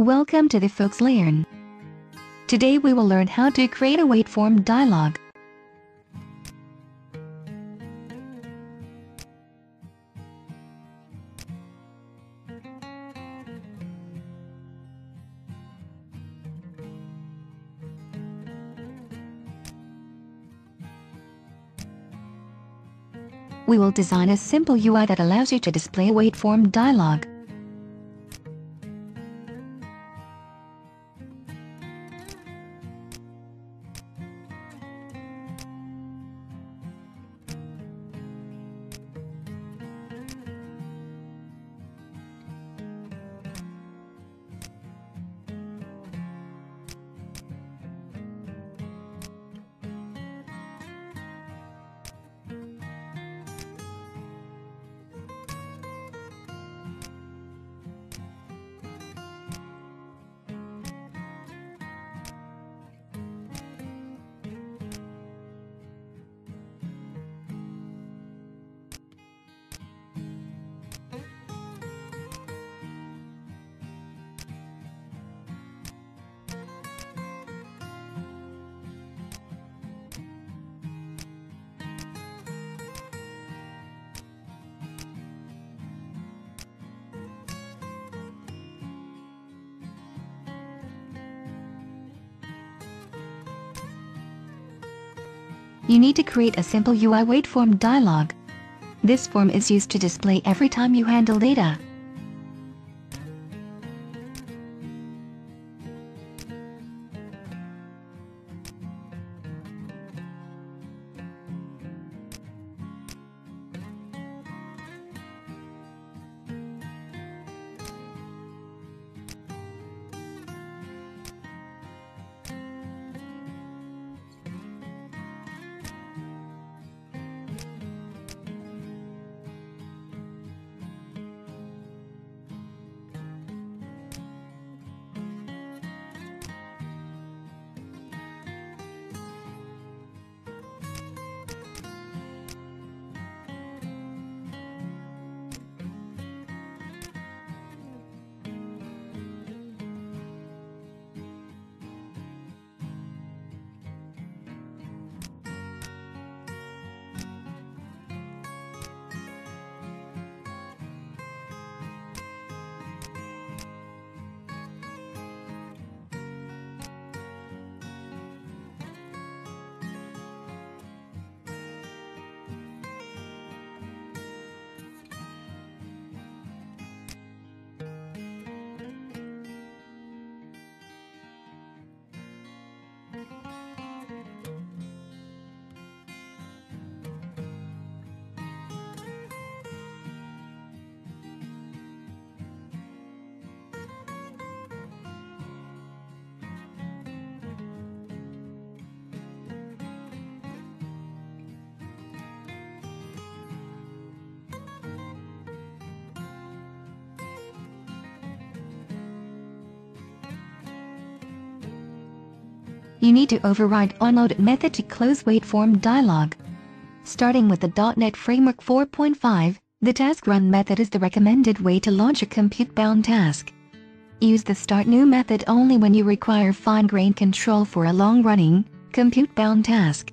Welcome to the FoxLearn. Today we will learn how to create a wait form dialog. We will design a simple UI that allows you to display a wait form dialog. You need to create a simple UI wait form dialog. This form is used to display every time you handle data. You need to override onload method to close wait form dialog. Starting with the .NET Framework 4.5, the task run method is the recommended way to launch a compute-bound task. Use the start new method only when you require fine-grained control for a long-running, compute-bound task.